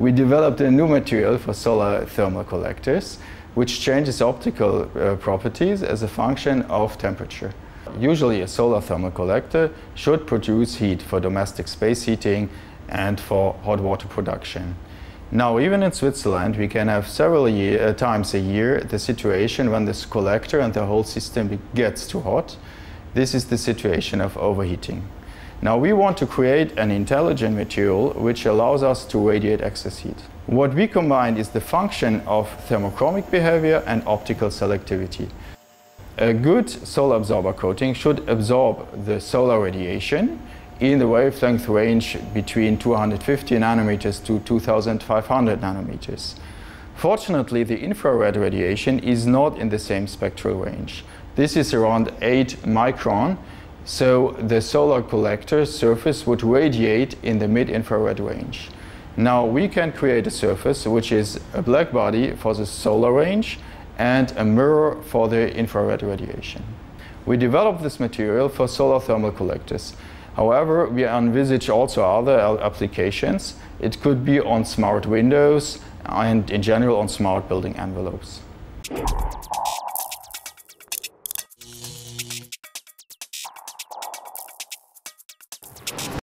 we developed a new material for solar thermal collectors, which changes optical uh, properties as a function of temperature. Usually a solar thermal collector should produce heat for domestic space heating and for hot water production. Now, even in Switzerland, we can have several year, uh, times a year the situation when this collector and the whole system gets too hot. This is the situation of overheating. Now we want to create an intelligent material which allows us to radiate excess heat. What we combine is the function of thermochromic behavior and optical selectivity. A good solar absorber coating should absorb the solar radiation in the wavelength range between 250 nanometers to 2500 nanometers. Fortunately, the infrared radiation is not in the same spectral range. This is around 8 micron, so the solar collector surface would radiate in the mid-infrared range. Now we can create a surface which is a black body for the solar range and a mirror for the infrared radiation. We developed this material for solar thermal collectors. However, we envisage also other applications. It could be on smart windows and in general on smart building envelopes.